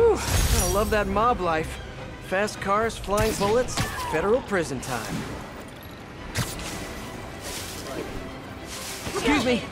I love that mob life. Fast cars, flying bullets, federal prison time. Excuse me.